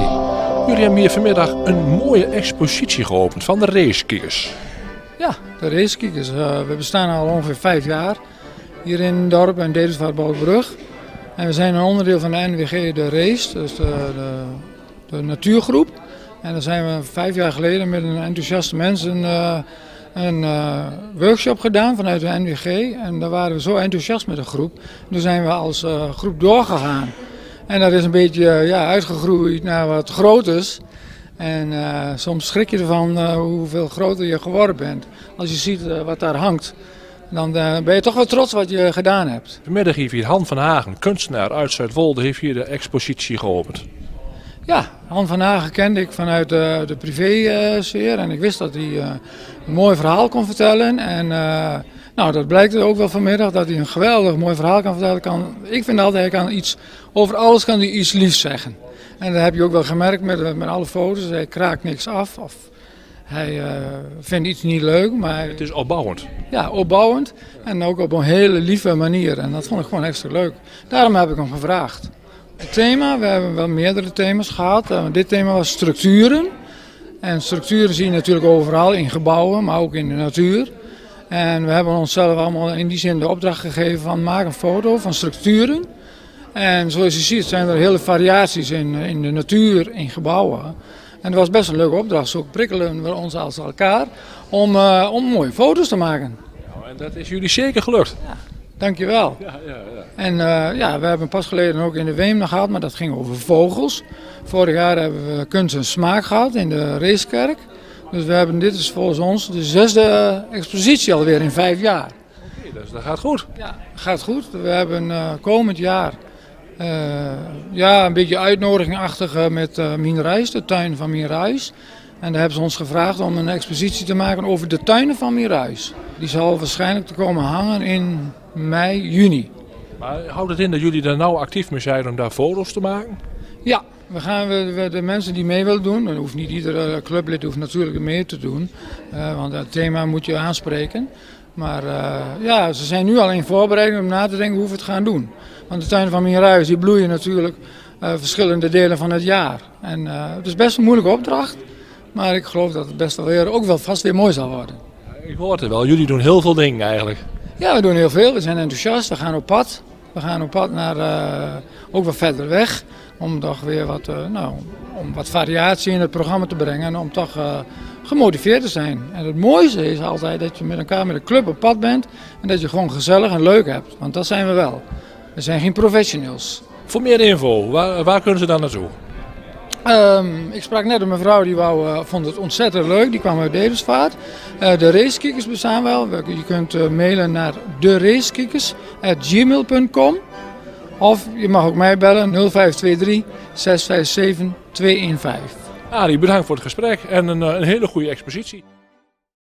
Jullie hebben hier vanmiddag een mooie expositie geopend van de racekickers. Ja, de racekickers. Uh, we bestaan al ongeveer vijf jaar hier in het dorp en Dedelsvaart En we zijn een onderdeel van de NWG de Race, dus de, de, natuurgroep. En daar zijn we vijf jaar geleden met een enthousiaste mensen uh, een uh, workshop gedaan vanuit de NWG. En daar waren we zo enthousiast met de groep. Toen zijn we als groep doorgegaan. En dat is een beetje ja, uitgegroeid naar wat groters. En uh, soms schrik je ervan hoeveel groter je geworden bent. Als je ziet wat daar hangt, dan ben je toch wel trots wat je gedaan hebt. Vanmiddag heeft hier Han van Hagen, kunstenaar uit Zuidwolde, heeft hier de expositie geopend. Ja, Han van Hagen kende ik vanuit de, de privé-sfeer. En ik wist dat hij uh, een mooi verhaal kon vertellen. En uh, nou, dat blijkt ook wel vanmiddag, dat hij een geweldig mooi verhaal kan vertellen. Kan, ik vind altijd, hij kan iets, over alles kan hij iets liefs zeggen. En dat heb je ook wel gemerkt met, met alle foto's. Hij kraakt niks af. Of hij uh, vindt iets niet leuk. Maar het is opbouwend. Ja, opbouwend. En ook op een hele lieve manier. En dat vond ik gewoon extra leuk. Daarom heb ik hem gevraagd. Het thema, we hebben wel meerdere thema's gehad. Uh, dit thema was structuren. En structuren zie je natuurlijk overal, in gebouwen, maar ook in de natuur. En we hebben onszelf allemaal in die zin de opdracht gegeven van maak een foto van structuren. En zoals je ziet zijn er hele variaties in, in de natuur, in gebouwen. En dat was best een leuke opdracht. Zo prikkelen we ons als elkaar om, uh, om mooie foto's te maken. Nou, en dat is jullie zeker gelukt. Ja. Dankjewel. Ja, ja, ja. En uh, ja, we hebben pas geleden ook in de Weem gehad, maar dat ging over vogels. Vorig jaar hebben we kunst en smaak gehad in de racekerk. Dus we hebben, dit is volgens ons de zesde expositie alweer in vijf jaar. Oké, okay, dus dat gaat goed. Ja, gaat goed. We hebben uh, komend jaar uh, ja, een beetje uitnodigingachtig met uh, Mienrijs, de tuin van Mienrijs. En daar hebben ze ons gevraagd om een expositie te maken over de tuinen van Mienrijs. Die zal waarschijnlijk te komen hangen in mei, juni. Maar houdt het in dat jullie er nou actief mee zijn om daar foto's te maken? Ja, we gaan we, de mensen die mee willen doen, dan hoeft niet iedere clublid hoeft natuurlijk mee te doen, uh, want het thema moet je aanspreken. Maar uh, ja, ze zijn nu al in voorbereiding om na te denken hoe we het gaan doen. Want de tuinen van Mierhuis die bloeien natuurlijk uh, verschillende delen van het jaar. En het is best een moeilijke opdracht, maar ik geloof dat het best wel weer, ook wel vast weer mooi zal worden. Ik hoor het wel, jullie doen heel veel dingen eigenlijk. Ja, we doen heel veel. We zijn enthousiast. We gaan op pad. We gaan op pad naar ook wat verder weg. Om toch weer wat, uh, nou, om wat variatie in het programma te brengen. En om toch uh, gemotiveerd te zijn. En het mooiste is altijd dat je met elkaar met een club op pad bent. En dat je gewoon gezellig en leuk hebt. Want dat zijn we wel. We zijn geen professionals. Voor meer info, waar, waar kunnen ze dan naartoe? Um, ik sprak net een mevrouw die wou, uh, vond het ontzettend leuk. Die kwam uit Dedelsvaart. Uh, de racekickers bestaan wel. Je kunt uh, mailen naar deраcekickers.gmail.com Of je mag ook mij bellen 0523 657 215. Arie, bedankt voor het gesprek en een, een hele goede expositie.